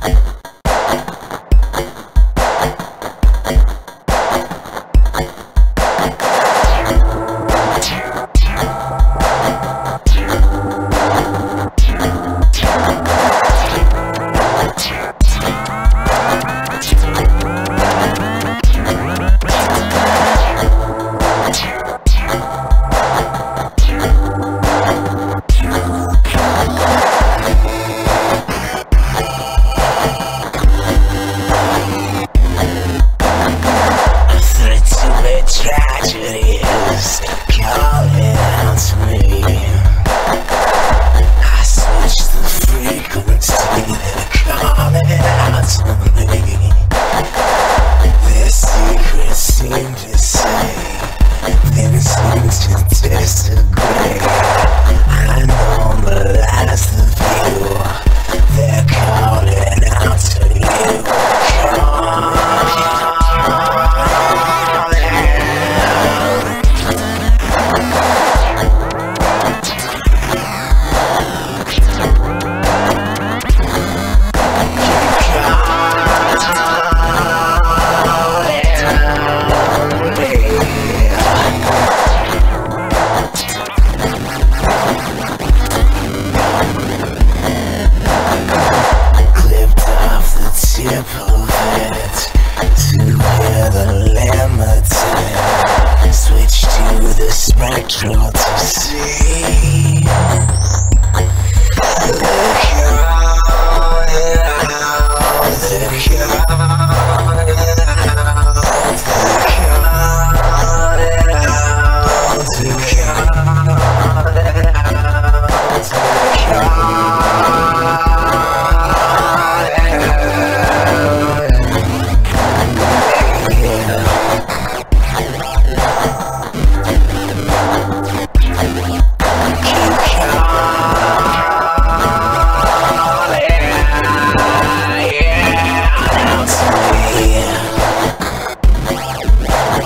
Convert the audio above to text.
I to coming out to me. see.